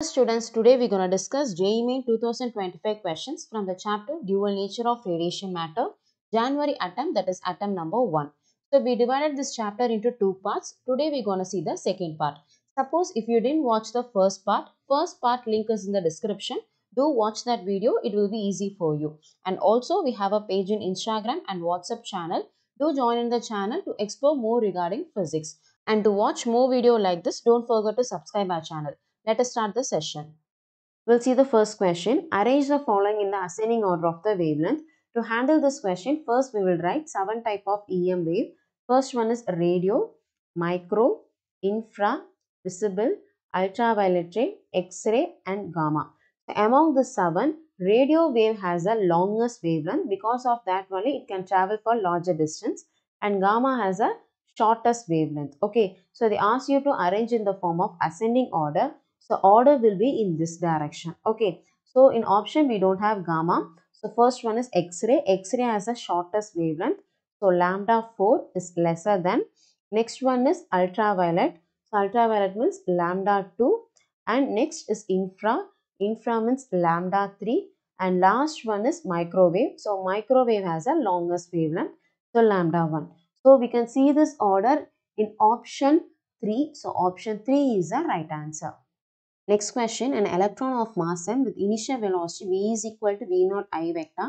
Students, today we're going to discuss JEE Main 2025 questions from the chapter Dual Nature of Radiation Matter, January atom that is atom number 1. So we divided this chapter into two parts. Today we're going to see the second part. Suppose if you didn't watch the first part, first part link is in the description. Do watch that video, it will be easy for you. And also we have a page in Instagram and WhatsApp channel. Do join in the channel to explore more regarding physics. And to watch more video like this, don't forget to subscribe our channel. Let us start the session. We'll see the first question. Arrange the following in the ascending order of the wavelength. To handle this question, first we will write seven type of EM wave. First one is radio, micro, infra, visible, ultraviolet ray, X-ray and gamma. Among the seven, radio wave has the longest wavelength. Because of that only it can travel for larger distance and gamma has a shortest wavelength. Okay, so they ask you to arrange in the form of ascending order. So order will be in this direction. Okay. So in option we don't have gamma. So first one is X-ray. X-ray has the shortest wavelength. So lambda 4 is lesser than. Next one is ultraviolet. So ultraviolet means lambda 2. And next is infra. Infra means lambda 3. And last one is microwave. So microwave has a longest wavelength. So lambda 1. So we can see this order in option 3. So option 3 is the right answer. Next question, an electron of mass m with initial velocity v is equal to v naught i vector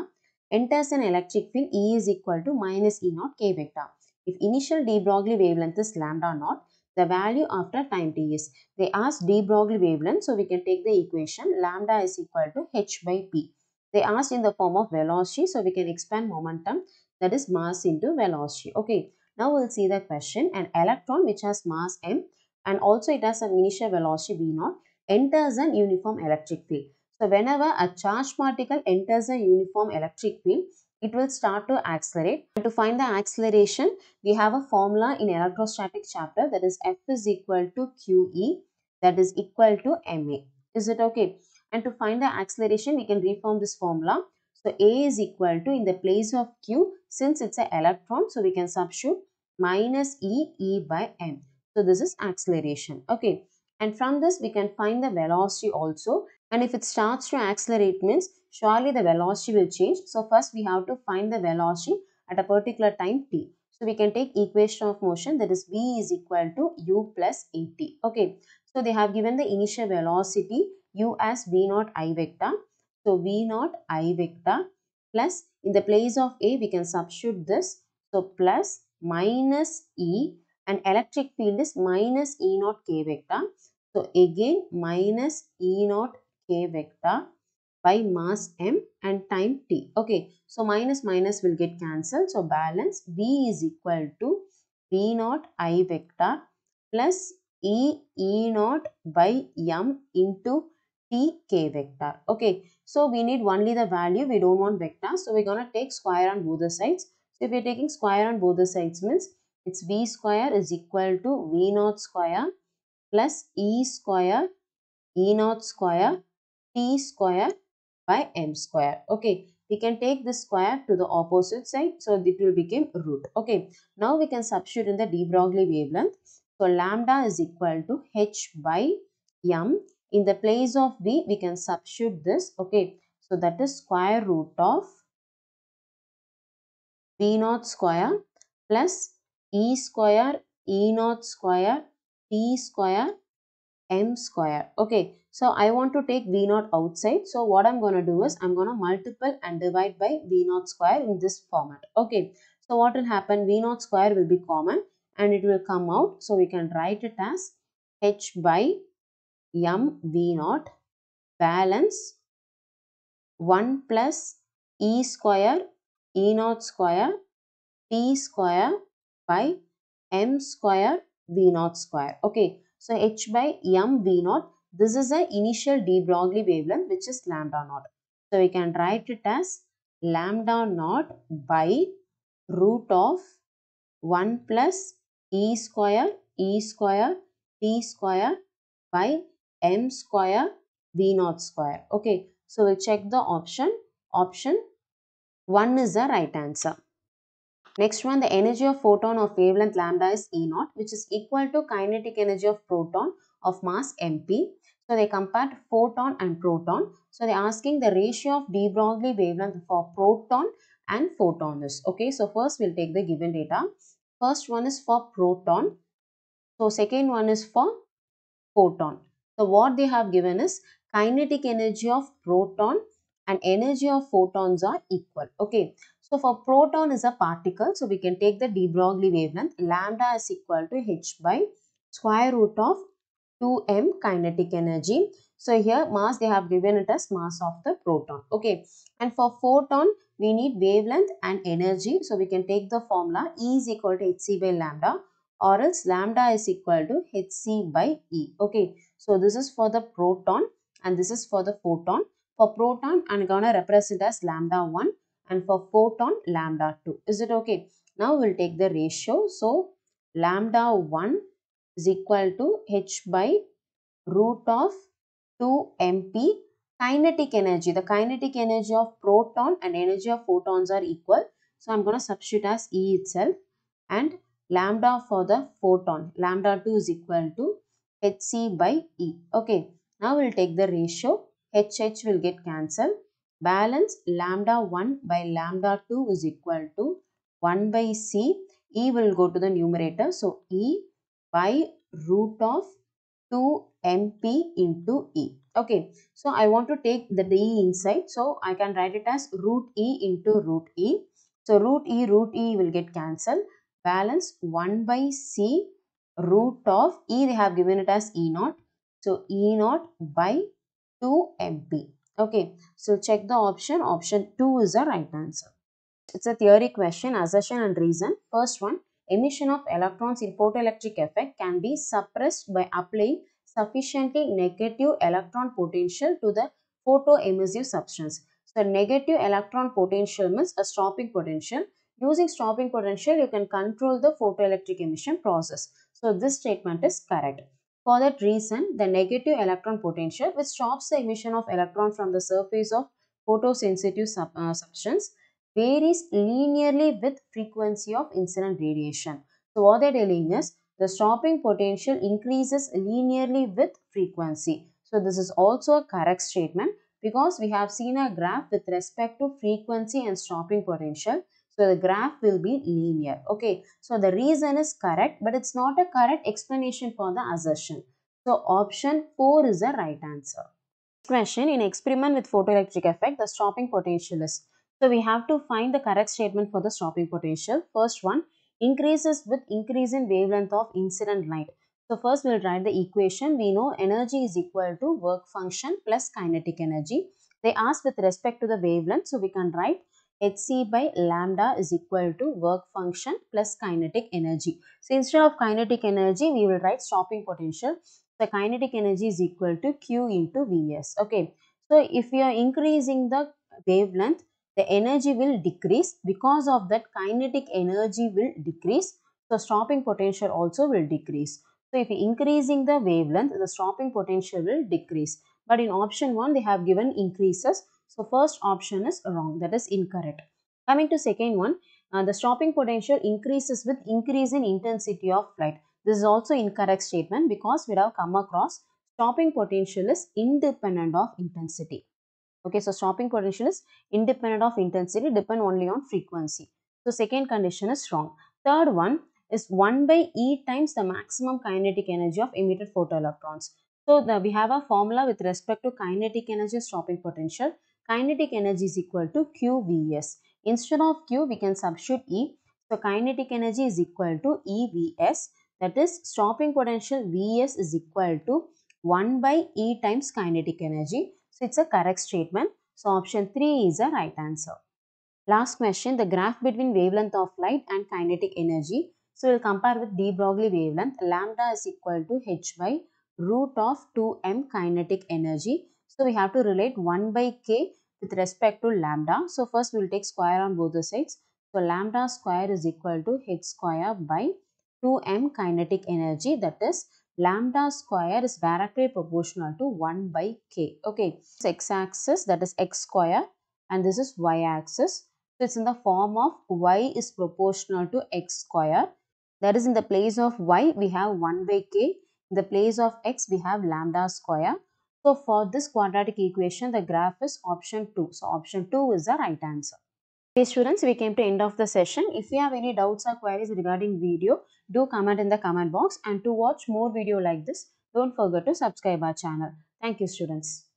enters an electric field E is equal to minus E naught k vector. If initial de Broglie wavelength is lambda naught, the value after time t is. They ask de Broglie wavelength, so we can take the equation lambda is equal to h by p. They asked in the form of velocity, so we can expand momentum that is mass into velocity. Okay, now we'll see the question. An electron which has mass m and also it has an initial velocity v naught enters an uniform electric field. So whenever a charged particle enters a uniform electric field, it will start to accelerate. And to find the acceleration, we have a formula in electrostatic chapter that is F is equal to QE that is equal to MA. Is it okay? And to find the acceleration, we can reform this formula. So A is equal to in the place of Q, since it's an electron, so we can substitute minus E, E by M. So this is acceleration. Okay. And from this, we can find the velocity also. And if it starts to accelerate means, surely the velocity will change. So first we have to find the velocity at a particular time t. So we can take equation of motion that is v is equal to u plus at. Okay. So they have given the initial velocity u as v naught i vector. So v naught i vector plus in the place of a we can substitute this. So plus minus e and electric field is minus e naught k vector. So again minus E naught k vector by mass m and time t. Okay, so minus minus will get cancelled. So balance V is equal to V naught I vector plus E E naught by m into t k vector. Okay, so we need only the value. We don't want vector. So we're gonna take square on both the sides. So if we're taking square on both the sides means it's V square is equal to V naught square plus E square E naught square T square by M square. Okay, we can take the square to the opposite side. So, it will become root. Okay, now we can substitute in the de Broglie wavelength. So, lambda is equal to H by M. In the place of V, we can substitute this. Okay, so that is square root of V naught square plus E square E naught square t square m square. Okay, so I want to take v naught outside. So what I'm going to do is I'm going to multiply and divide by v naught square in this format. Okay, so what will happen? v naught square will be common and it will come out. So we can write it as h by m v naught balance 1 plus e square e naught square t square by m square V naught square. Okay, so H by M V naught. This is the initial de Broglie wavelength which is lambda naught. So we can write it as lambda naught by root of 1 plus E square E square T square by M square V naught square. Okay, so we'll check the option. Option 1 is the right answer. Next one, the energy of photon of wavelength lambda is E naught, which is equal to kinetic energy of proton of mass mp. So they compared photon and proton. So they're asking the ratio of de Broglie wavelength for proton and photon is. Okay, so first we'll take the given data. First one is for proton. So second one is for photon. So what they have given is kinetic energy of proton and energy of photons are equal. Okay. So for proton is a particle. So we can take the de Broglie wavelength. Lambda is equal to h by square root of 2m kinetic energy. So here mass they have given it as mass of the proton. Okay. And for photon we need wavelength and energy. So we can take the formula E is equal to hc by lambda or else lambda is equal to hc by E. Okay. So this is for the proton and this is for the photon. For proton I'm gonna represent as lambda 1 and for photon lambda 2. Is it okay? Now we'll take the ratio. So lambda 1 is equal to h by root of 2 mp kinetic energy. The kinetic energy of proton and energy of photons are equal. So I'm going to substitute as E itself and lambda for the photon. Lambda 2 is equal to hc by E. Okay. Now we'll take the ratio. HH will get cancelled. Balance lambda 1 by lambda 2 is equal to 1 by C. E will go to the numerator. So E by root of 2 mp into E. Okay, so I want to take the d inside. So I can write it as root E into root E. So root E, root E will get cancelled. Balance 1 by C root of E they have given it as E naught. So E naught by 2 mp. Okay, so check the option. Option 2 is the right answer. It's a theory question, assertion and reason. First one, emission of electrons in photoelectric effect can be suppressed by applying sufficiently negative electron potential to the photoemissive substance. So, negative electron potential means a stopping potential. Using stopping potential, you can control the photoelectric emission process. So, this statement is correct. For that reason, the negative electron potential which stops the emission of electron from the surface of photosensitive sub, uh, substance varies linearly with frequency of incident radiation. So, what they're telling is the stopping potential increases linearly with frequency. So, this is also a correct statement because we have seen a graph with respect to frequency and stopping potential. So, the graph will be linear. Okay. So, the reason is correct but it's not a correct explanation for the assertion. So, option 4 is the right answer. Question In experiment with photoelectric effect, the stopping potential is. So, we have to find the correct statement for the stopping potential. First one, increases with increase in wavelength of incident light. So first we'll write the equation. We know energy is equal to work function plus kinetic energy. They ask with respect to the wavelength. So we can write hc by lambda is equal to work function plus kinetic energy. So instead of kinetic energy, we will write stopping potential. The kinetic energy is equal to q into vs. Okay. So if we are increasing the wavelength, the energy will decrease because of that kinetic energy will decrease so stopping potential also will decrease so if increasing the wavelength the stopping potential will decrease but in option 1 they have given increases so first option is wrong that is incorrect coming to second one uh, the stopping potential increases with increase in intensity of light this is also incorrect statement because we have come across stopping potential is independent of intensity Okay, so stopping potential is independent of intensity, depend only on frequency. So second condition is wrong. Third one is 1 by E times the maximum kinetic energy of emitted photoelectrons. So the, we have a formula with respect to kinetic energy stopping potential. Kinetic energy is equal to QVS. Instead of Q, we can substitute E. So kinetic energy is equal to EVS. That is stopping potential Vs is equal to 1 by E times kinetic energy. So it's a correct statement. So option 3 is the right answer. Last question, the graph between wavelength of light and kinetic energy. So we'll compare with de Broglie wavelength. Lambda is equal to h by root of 2m kinetic energy. So we have to relate 1 by k with respect to lambda. So first we'll take square on both the sides. So lambda square is equal to h square by 2m kinetic energy that is lambda square is directly proportional to 1 by k. Okay, it's x-axis that is x square and this is y-axis. So, it's in the form of y is proportional to x square. That is in the place of y we have 1 by k. In the place of x we have lambda square. So for this quadratic equation, the graph is option 2. So option 2 is the right answer. Okay students, we came to end of the session. If you have any doubts or queries regarding video, do comment in the comment box and to watch more video like this, don't forget to subscribe our channel. Thank you students.